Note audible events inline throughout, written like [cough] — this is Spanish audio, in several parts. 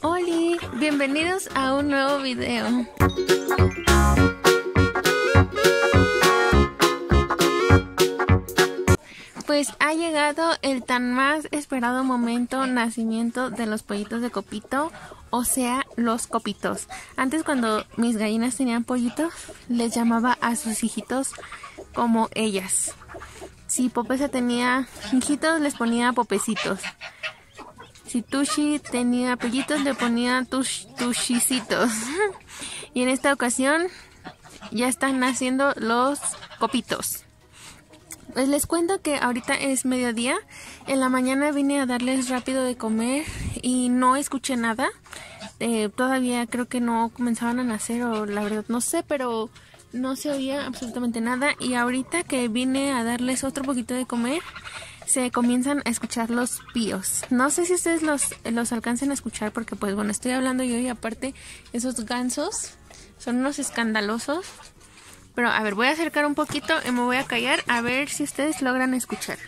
Hola, bienvenidos a un nuevo video. Pues ha llegado el tan más esperado momento nacimiento de los pollitos de copito, o sea, los copitos. Antes cuando mis gallinas tenían pollitos, les llamaba a sus hijitos como ellas. Si Popesa tenía hijitos, les ponía popecitos. Si Tushi tenía pollitos, le ponía tush, tushicitos. y en esta ocasión ya están naciendo los copitos. Pues les cuento que ahorita es mediodía. En la mañana vine a darles rápido de comer y no escuché nada. Eh, todavía creo que no comenzaban a nacer o la verdad no sé, pero no se oía absolutamente nada y ahorita que vine a darles otro poquito de comer se comienzan a escuchar los píos. No sé si ustedes los, los alcancen a escuchar porque pues bueno, estoy hablando yo y aparte esos gansos son unos escandalosos. Pero a ver, voy a acercar un poquito y me voy a callar a ver si ustedes logran escuchar.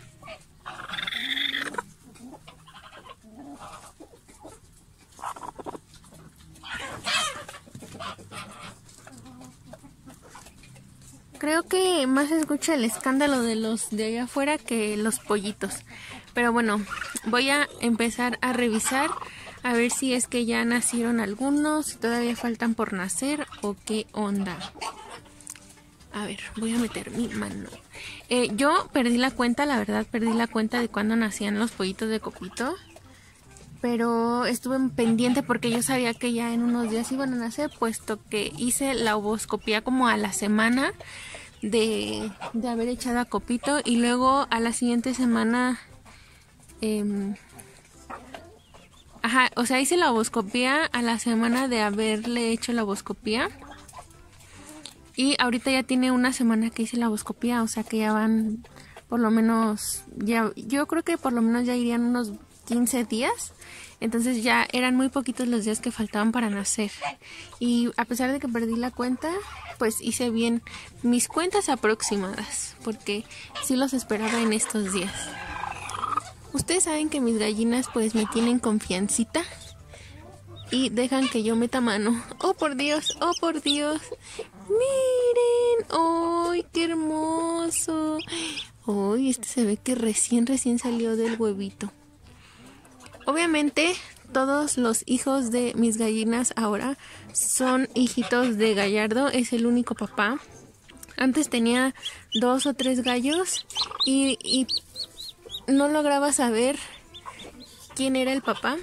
Creo que más se escucha el escándalo de los de allá afuera que los pollitos. Pero bueno, voy a empezar a revisar a ver si es que ya nacieron algunos, si todavía faltan por nacer o qué onda. A ver, voy a meter mi mano. Eh, yo perdí la cuenta, la verdad, perdí la cuenta de cuándo nacían los pollitos de copito pero estuve pendiente porque yo sabía que ya en unos días iban a nacer, puesto que hice la ovoscopía como a la semana de, haber echado a Copito y luego a la siguiente semana... Em, ajá, o sea, hice la ovoscopía a la semana de haberle hecho la ovoscopía. Y ahorita ya tiene una semana que hice la ovoscopía, o sea que ya van por lo menos, ya, yo creo que por lo menos ya irían unos 15 días. Entonces ya eran muy poquitos los días que faltaban para nacer. Y a pesar de que perdí la cuenta, pues hice bien mis cuentas aproximadas. Porque sí los esperaba en estos días. Ustedes saben que mis gallinas pues me tienen confiancita. Y dejan que yo meta mano. Oh por Dios, oh por Dios. Miren, ¡ay, qué hermoso! ¡Ay, este se ve que recién, recién salió del huevito! Obviamente todos los hijos de mis gallinas ahora son hijitos de Gallardo, es el único papá. Antes tenía dos o tres gallos y, no lograba saber quién era el papá,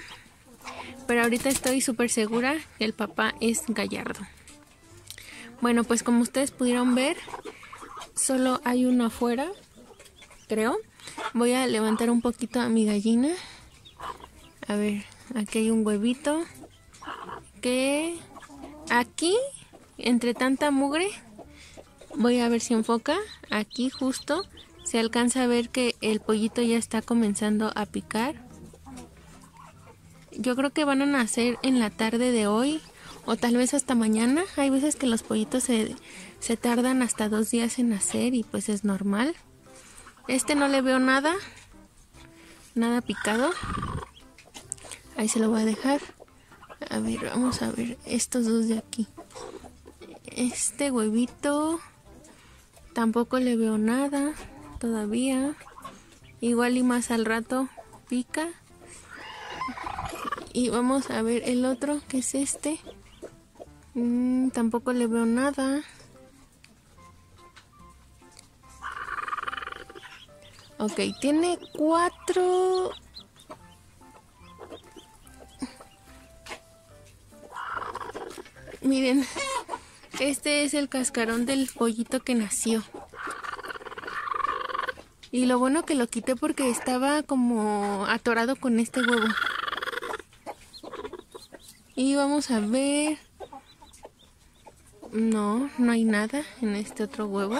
pero ahorita estoy súper segura que el papá es Gallardo. Bueno, pues como ustedes pudieron ver, solo hay uno afuera, creo. Voy a levantar un poquito a mi gallina a ver, aquí hay un huevito que aquí, entre tanta mugre, voy a ver si enfoca. Aquí justo se alcanza a ver que el pollito ya está comenzando a picar. Yo creo que van a nacer en la tarde de hoy o tal vez hasta mañana. Hay veces que los pollitos se, se tardan hasta dos días en nacer y pues es normal. Este no le veo nada, nada picado. Ahí se lo voy a dejar. A ver, vamos a ver estos dos de aquí. Este huevito tampoco le veo nada todavía. Igual y más al rato pica. Y vamos a ver el otro, que es este. Mm, tampoco le veo nada. Ok, tiene cuatro Miren, este es el cascarón del pollito que nació. Y lo bueno que lo quité porque estaba como atorado con este huevo. Y vamos a ver. No, no hay nada en este otro huevo.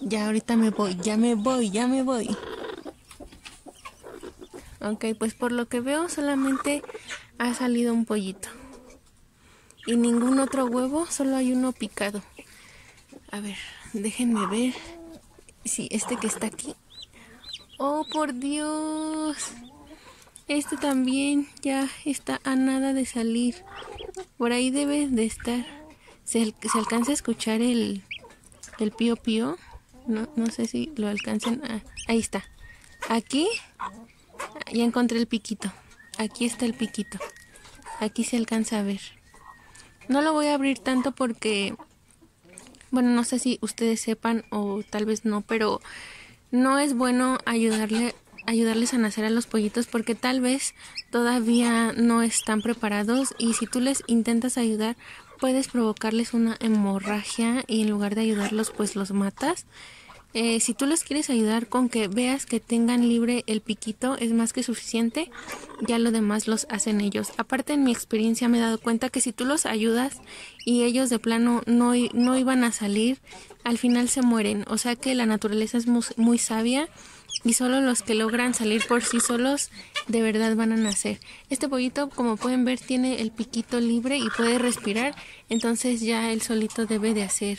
Ya ahorita me voy, ya me voy, ya me voy. Ok, pues por lo que veo solamente ha salido un pollito y ningún otro huevo, solo hay uno picado. A ver, déjenme ver si este que está aquí. Oh, por Dios. Este también ya está a nada de salir. Por ahí debe de estar. Se, se alcanza a escuchar el, el pío pío. No, no sé si lo alcancen. ahí está. Aquí ya encontré el piquito. Aquí está el piquito. Aquí se alcanza a ver. No lo voy a abrir tanto porque, bueno, no sé si ustedes sepan o tal vez no, pero no es bueno ayudarle ayudarles a nacer a los pollitos porque tal vez todavía no están preparados y si tú les intentas ayudar puedes provocarles una hemorragia y en lugar de ayudarlos pues los matas eh, si tú les quieres ayudar con que veas que tengan libre el piquito es más que suficiente, ya lo demás los hacen ellos. Aparte en mi experiencia me he dado cuenta que si tú los ayudas y ellos de plano no, no iban a salir, al final se mueren. O sea que la naturaleza es muy sabia y solo los que logran salir por sí solos de verdad van a nacer. Este pollito, como pueden ver, tiene el piquito libre y puede respirar, entonces ya él solito debe de hacer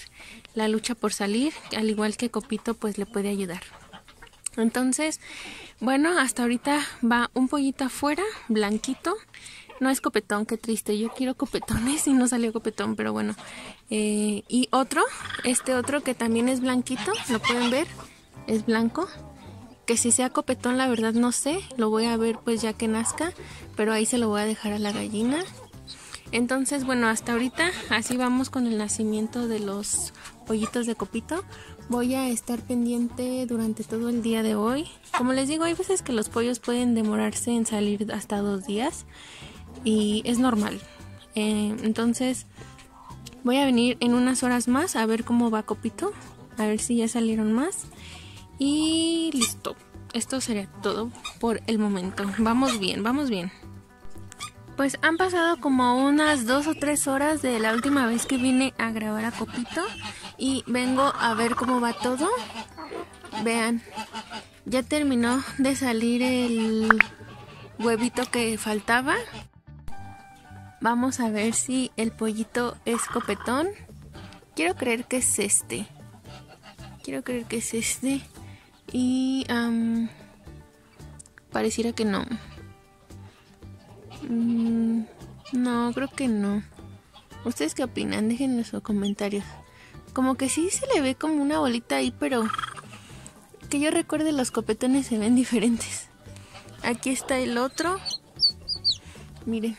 la lucha por salir, al igual que Copito pues le puede ayudar. Entonces, bueno, hasta ahorita va un pollito afuera, blanquito. No es copetón, qué triste. Yo quiero copetones y no salió copetón, pero bueno. Eh, y otro, este otro que también es blanquito, lo pueden ver, es blanco. Que si sea copetón, la verdad no sé, lo voy a ver pues ya que nazca, pero ahí se lo voy a dejar a la gallina. Entonces, bueno, hasta ahorita así vamos con el nacimiento de los pollitos de copito. Voy a estar pendiente durante todo el día de hoy. Como les digo, hay veces que los pollos pueden demorarse en salir hasta dos días y es normal. Eh, entonces, voy a venir en unas horas más a ver cómo va copito, a ver si ya salieron más. Y listo. Esto sería todo por el momento. Vamos bien, vamos bien. Pues han pasado como unas dos o tres horas de la última vez que vine a grabar a Copito y vengo a ver cómo va todo. Vean, ya terminó de salir el huevito que faltaba. Vamos a ver si el pollito es copetón. Quiero creer que es este. Quiero creer que es este. Y pareciera que no. Mm, no, creo que no. ¿Ustedes qué opinan? Déjenlo en los comentarios. Como que sí se le ve como una bolita ahí, pero que yo recuerde los copetones se ven [laughs] diferentes. Aquí está el otro. Miren,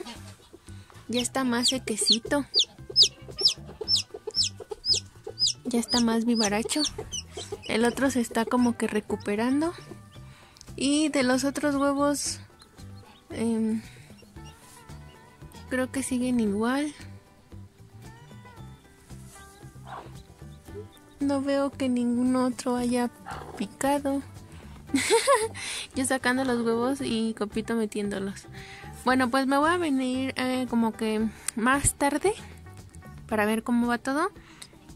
ya está más sequecito. Ya está más vivaracho. El otro se está como que recuperando. Y de los otros huevos, em, creo que siguen igual. No veo que ningún otro haya picado. [laughs] Yo sacando los huevos y Copito metiéndolos. Bueno, pues me voy a venir eh, como que más tarde para ver cómo va todo.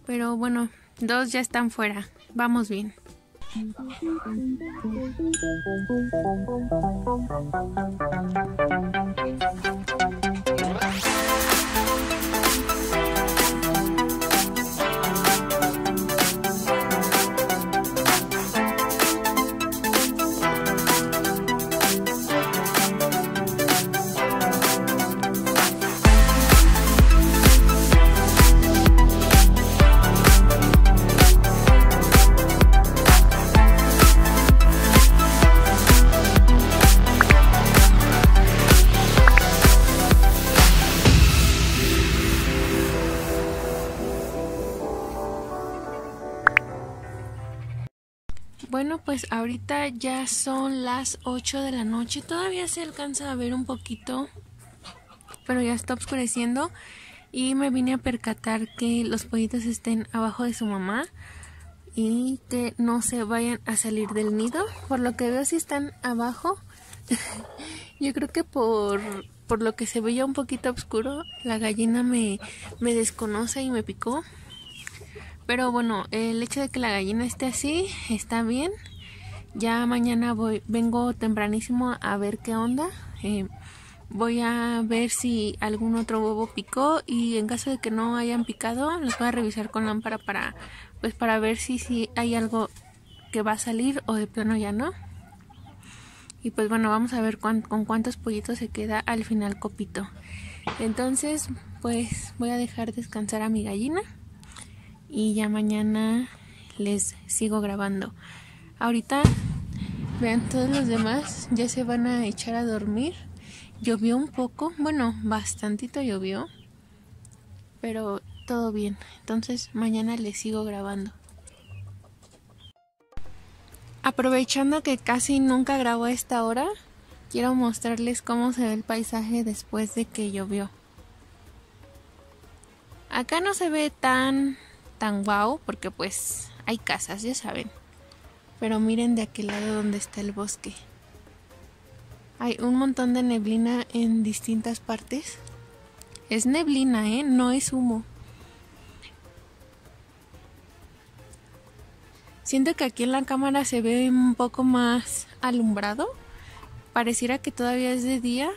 Pero bueno, dos ya están fuera. Vamos bien. Bueno, pues ahorita ya son las 8 de la noche. Todavía se alcanza a ver un poquito, pero ya está oscureciendo. Y me vine a percatar que los pollitos estén abajo de su mamá y que no se vayan a salir del nido. Por lo que veo, si están abajo, [laughs] yo creo que por, por lo que se veía un poquito oscuro, la gallina me, me desconoce y me picó. Pero bueno, el hecho de que la gallina esté así está bien. Ya mañana voy, vengo tempranísimo a ver qué onda. Eh, voy a ver si algún otro huevo picó y en caso de que no hayan picado, los voy a revisar con lámpara para, pues para ver si, si hay algo que va a salir o de plano ya no. Y pues bueno, vamos a ver con cuántos pollitos se queda al final Copito. Entonces, pues voy a dejar descansar a mi gallina y ya mañana les sigo grabando. Ahorita vean todos los demás ya se van a echar a dormir. Llovió un poco, bueno, bastantito llovió, pero todo bien. Entonces mañana les sigo grabando. Aprovechando que casi nunca grabo a esta hora, quiero mostrarles cómo se ve el paisaje después de que llovió. Acá no se ve tan tan guau porque pues hay casas, ya saben. Pero miren de aquel lado donde está el bosque. Hay un montón de neblina en distintas partes. Es neblina, ¿eh? No es humo. Siento que aquí en la cámara se ve un poco más alumbrado. Pareciera que todavía es de día.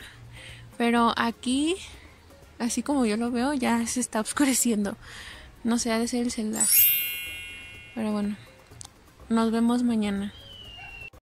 Pero aquí, así como yo lo veo, ya se está [laughs] oscureciendo. No sé, ha de ser el celular. Pero bueno, nos vemos mañana.